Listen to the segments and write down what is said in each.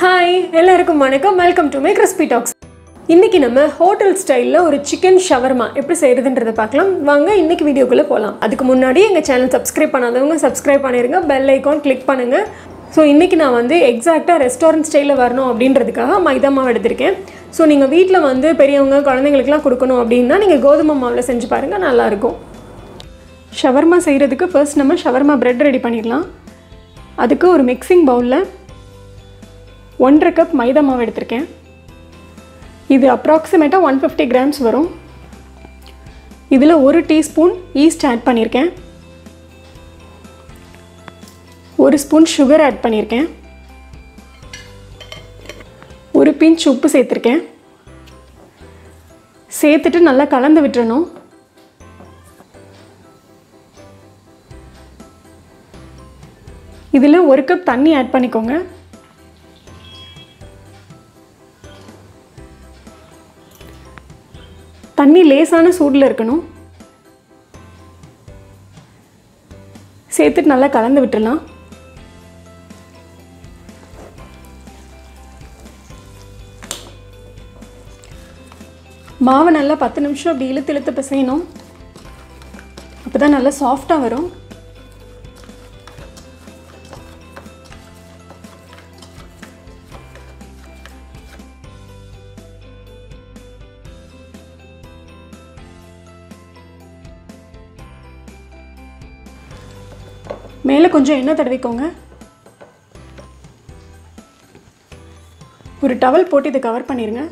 Hi எல்லாருக்கும் வணக்கம். Welcome to my crispy talks இன்னைக்கு நம்ம ஹோட்டல் ஸ்டைலில் ஒரு சிக்கன் ஷவர்மா எப்படி செய்யறதுன்றதை பார்க்கலாம். வாங்க இன்னைக்கு வீடியோக்குள்ளே போகலாம் அதுக்கு முன்னாடி எங்கள் சேனல் சப்ஸ்கிரைப் பண்ணாதவங்க சப்ஸ்கிரைப் பண்ணிடுங்க பெல் ஐக்கான் கிளிக் பண்ணுங்கள் ஸோ இன்றைக்கி நான் வந்து எக்ஸாக்டாக ரெஸ்டாரண்ட் ஸ்டைலில் வரணும் அப்படின்றதுக்காக மைதா மாவு எடுத்திருக்கேன். ஸோ நீங்கள் வீட்டில் வந்து பெரியவங்க குழந்தைங்களுக்குலாம் கொடுக்கணும் அப்படின்னா நீங்கள் கோதுமை மாவில் செஞ்சு பாருங்கள் நல்லாயிருக்கும். ஷவர்மா செய்கிறதுக்கு ஃபர்ஸ்ட் நம்ம ஷவர்மா ப்ரெட் ரெடி பண்ணிடலாம். அதுக்கு ஒரு மிக்சிங் பவுலில் ஒன்றரை கப் மைதா மாவு எடுத்திருக்கேன். இது அப்ராக்சிமேட்டாக ஒன் ஃபிஃப்டி கிராம்ஸ் வரும். இதில் ஒரு டீஸ்பூன் ஈஸ்ட் ஆட் பண்ணியிருக்கேன் ஒரு ஸ்பூன் சுகர் ஆட் பண்ணியிருக்கேன் ஒரு பிஞ்ச் உப்பு சேர்த்துருக்கேன். சேர்த்துட்டு நல்லா கலந்து விட்டுறணும். இதில் ஒரு கப் தண்ணி ஆட் பண்ணிக்கோங்க. தண்ணி லேசான சூடில் இருக்கணும். சேர்த்துட்டு நல்லா கலந்து விட்டுடலாம் மாவை நல்லா பத்து நிமிஷம் அப்படி இழுத்து இழுத்து பிசையணும். அப்போ தான் நல்லா சாஃப்டாக வரும். மேலே கொஞ்சம் எண்ணெய் தடவிக்கோங்க. ஒரு டவல் போட்டு இதை கவர் பண்ணிடுங்க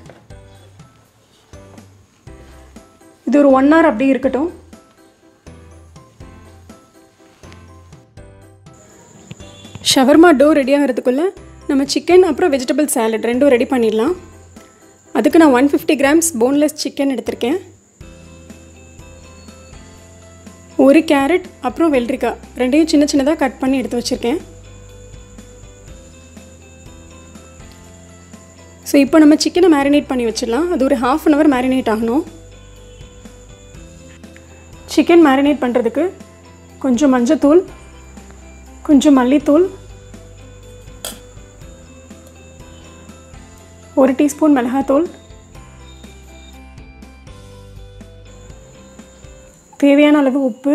இது ஒரு ஒன் ஹவர் அப்படியே இருக்கட்டும். ஷவர்மா டோ ரெடி ஆகிறதுக்குள்ளே நம்ம சிக்கன் அப்புறம் வெஜிடபிள் சாலட் ரெண்டும் ரெடி பண்ணிடலாம். அதுக்கு நான் one fifty grams boneless chicken எடுத்திருக்கேன். ஒரு கேரட் அப்புறம் வெள்ளரிக்காய் ரெண்டையும் சின்ன சின்னதாக கட் பண்ணி எடுத்து வச்சுருக்கேன். ஸோ இப்போ நம்ம சிக்கனை மேரினேட் பண்ணி வச்சிடலாம். அது ஒரு ஹாஃப் அன் ஹவர் மேரினேட் ஆகணும். சிக்கன் மேரினேட் பண்ணுறதுக்கு கொஞ்சம் மஞ்சத்தூள் கொஞ்சம் மல்லித்தூள் ஒரு டீஸ்பூன் மிளகாத்தூள் தேவையான அளவு உப்பு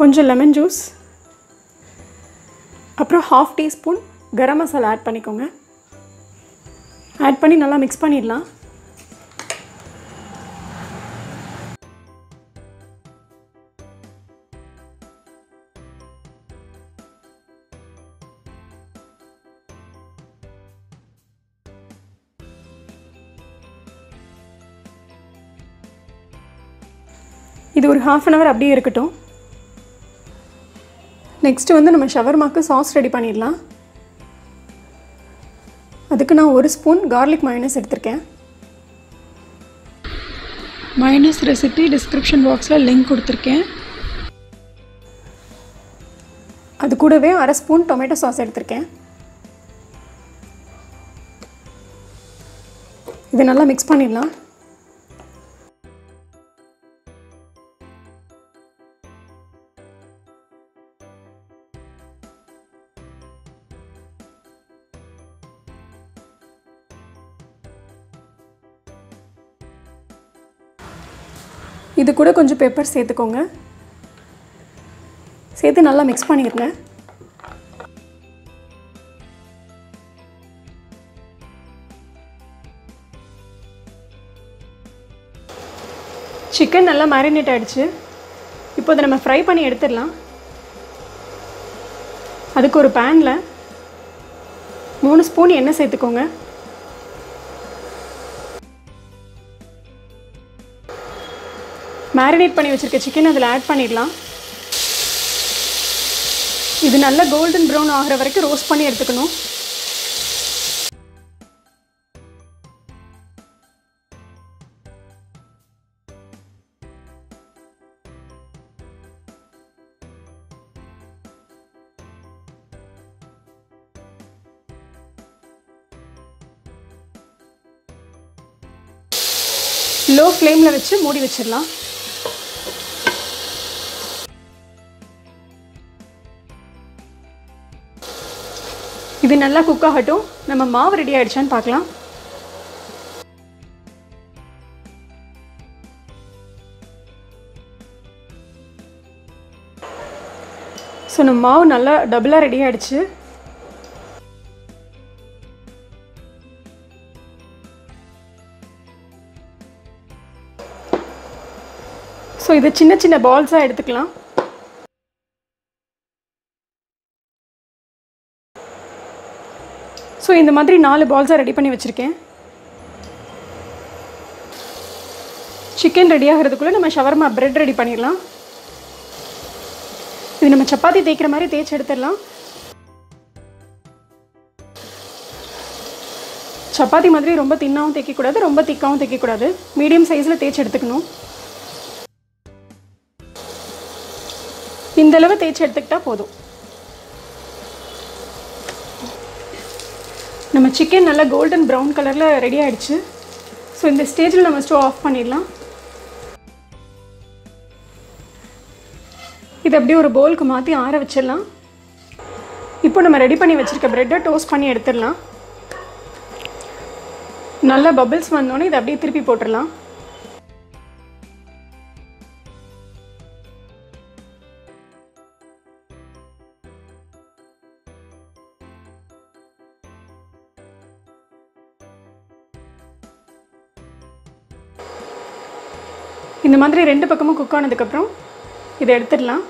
கொஞ்சம் லெமன் ஜூஸ் அப்புறம் half teaspoon garam masala add பண்ணிக்கோங்க. ஆட் பண்ணி நல்லா மிக்ஸ் பண்ணிடலாம். இது ஒரு ஹாஃப் அன் ஹவர் அப்படியே இருக்கட்டும். நெக்ஸ்ட்டு வந்து நம்ம ஷவர்மாக்கு சாஸ் ரெடி பண்ணிடலாம். அதுக்கு நான் ஒரு ஸ்பூன் கார்லிக் மயோனஸ் எடுத்திருக்கேன். மயோனஸ் ரெசிபி டிஸ்கிரிப்ஷன் பாக்ஸில் லிங்க் கொடுத்துருக்கேன். அது கூடவே அரை ஸ்பூன் டொமேட்டோ சாஸ் எடுத்திருக்கேன். இது நல்லா மிக்ஸ் பண்ணிடலாம். இது கூட கொஞ்சம் பெப்பர் சேர்த்துக்கோங்க. சேர்த்து நல்லா மிக்ஸ் பண்ணிடுங்க சிக்கன் நல்லா மேரினேட் ஆகிடுச்சு இப்போ அதை நம்ம ஃப்ரை பண்ணி எடுத்துடலாம். அதுக்கு ஒரு பேனில் மூணு ஸ்பூன் எண்ணெய் சேர்த்துக்கோங்க. மேரினேட் பண்ணி வச்சுருக்க சிக்கன் அதில் ஆட் பண்ணிடலாம். இது நல்லா கோல்டன் ப்ரௌன் ஆகிற வரைக்கும் ரோஸ்ட் பண்ணி எடுத்துக்கணும். லோ ஃப்ளேமில் வச்சு மூடி வச்சிடலாம். இது நல்லா குக் ஆகட்டும். நம்ம மாவு ரெடி ஆயிடுச்சான்னு பார்க்கலாம். ஸோ நம்ம மாவு நல்லா டபுளாக ரெடி ஆயிடுச்சு. ஸோ இதை சின்ன சின்ன பால்ஸாக எடுத்துக்கலாம். ஸோ இந்த மாதிரி நாலு பால்ஸாக ரெடி பண்ணி வச்சுருக்கேன். சிக்கன் ரெடி ஆகிறதுக்குள்ளே நம்ம ஷவர்மா ப்ரெட் ரெடி பண்ணிடலாம். இது நம்ம சப்பாத்தி தேய்க்கிற மாதிரி தேய்ச்சி எடுத்துடலாம். சப்பாத்தி மாதிரி ரொம்ப தின்னாகவும் தேய்க்கக்கூடாது ரொம்ப திக்காகவும் தேய்க்கக்கூடாது. மீடியம் சைஸில் தேய்ச்சி எடுத்துக்கணும். இந்தளவு தேய்ச்சி எடுத்துக்கிட்டால் போதும். நம்ம சிக்கன் நல்லா கோல்டன் ப்ரௌன் கலரில் ரெடி ஆகிடுச்சு ஸோ இந்த ஸ்டேஜில் நம்ம ஸ்டோவ் ஆஃப் பண்ணிடலாம். இது அப்படியே ஒரு பவுலுக்கு மாற்றி ஆற வச்சிடலாம். இப்போ நம்ம ரெடி பண்ணி வச்சுருக்க ப்ரெட்டை டோஸ்ட் பண்ணி எடுத்துடலாம். நல்லா பபிள்ஸ் வந்தோடனே இதை அப்படியே திருப்பி போட்டுடலாம். இந்த மாதிரி ரெண்டு பக்கமும் குக் ஆனதுக்கப்புறம் இதை எடுத்துடலாம்.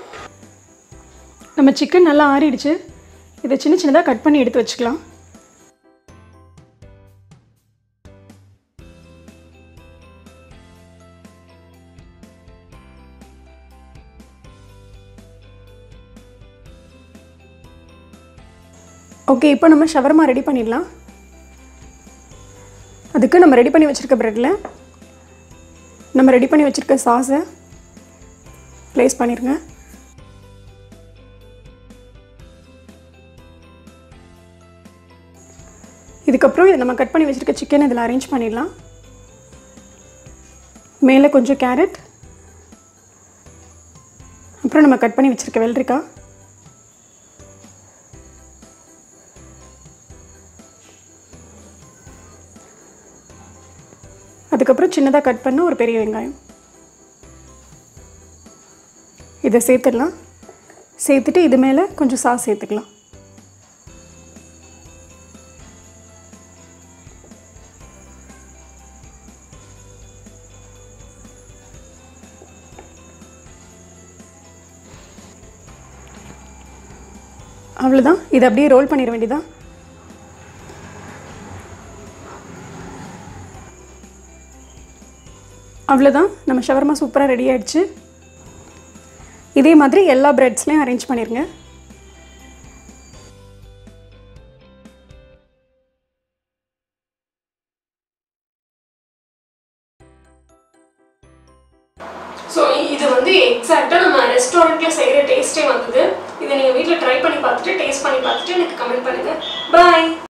நம்ம சிக்கன் நல்லா ஆறிடுச்சு. இதை சின்ன சின்னதாக கட் பண்ணி எடுத்து வச்சுக்கலாம். ஓகே இப்போ நம்ம ஷவர்மா ரெடி பண்ணிடலாம். அதுக்கு நம்ம ரெடி பண்ணி வச்சுருக்க ப்ரெட்டில் நம்ம ரெடி பண்ணி வச்சுருக்க சாஸை ப்ளேஸ் பண்ணிடுங்க இதுக்கப்புறம் இதை நம்ம கட் பண்ணி வச்சுருக்க சிக்கன் இதில் அரேஞ்ச் பண்ணிடலாம். மேலே கொஞ்சம் கேரட் அப்புறம் நம்ம கட் பண்ணி வச்சுருக்க வெள்ளரிக்காய். அதுக்கப்புறம் சின்னதாக கட் பண்ண ஒரு பெரிய வெங்காயம். இதை சேர்த்துடலாம். சேர்த்துட்டு இது மேலே கொஞ்சம் சாஸ் சேர்த்துக்கலாம். அவ்வளோதான் இதை அப்படியே ரோல் பண்ணிட வேண்டியதான் அவ்வளோதான் நம்ம ஷவர்மா சூப்பராக ரெடி ஆயிடுச்சு. இதே மாதிரி எல்லா பிரெட்ஸ்லையும் அரேஞ்ச் பண்ணிடுங்க ஸோ இது வந்து எக்ஸாக்டாக நம்ம ரெஸ்டாரண்ட்டில் செய்கிற டேஸ்ட்டே வந்தது. இதை நீங்கள் வீட்டில் ட்ரை பண்ணி பார்த்துட்டு டேஸ்ட் பண்ணி பார்த்துட்டு எனக்கு கமெண்ட் பண்ணுங்கள் பாய்